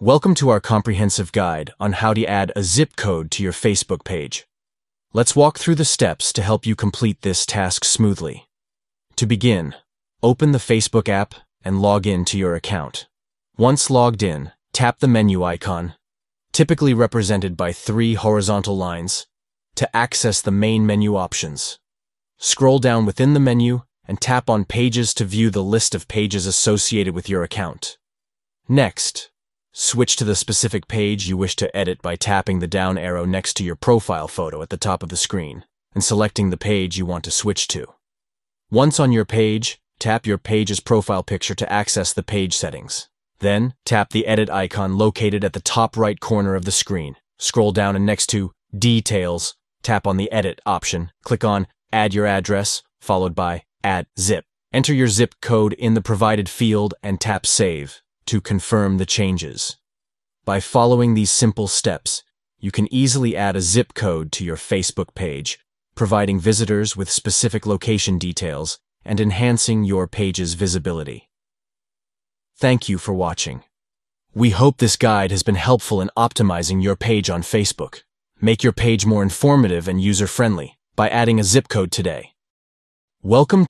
Welcome to our comprehensive guide on how to add a zip code to your Facebook page. Let's walk through the steps to help you complete this task smoothly. To begin, open the Facebook app and log in to your account. Once logged in, tap the menu icon, typically represented by three horizontal lines, to access the main menu options. Scroll down within the menu and tap on Pages to view the list of pages associated with your account. Next, Switch to the specific page you wish to edit by tapping the down arrow next to your profile photo at the top of the screen and selecting the page you want to switch to. Once on your page, tap your page's profile picture to access the page settings. Then, tap the edit icon located at the top right corner of the screen. Scroll down and next to Details, tap on the Edit option. Click on Add your address, followed by Add Zip. Enter your zip code in the provided field and tap Save to confirm the changes. By following these simple steps, you can easily add a zip code to your Facebook page, providing visitors with specific location details and enhancing your page's visibility. Thank you for watching. We hope this guide has been helpful in optimizing your page on Facebook. Make your page more informative and user-friendly by adding a zip code today. Welcome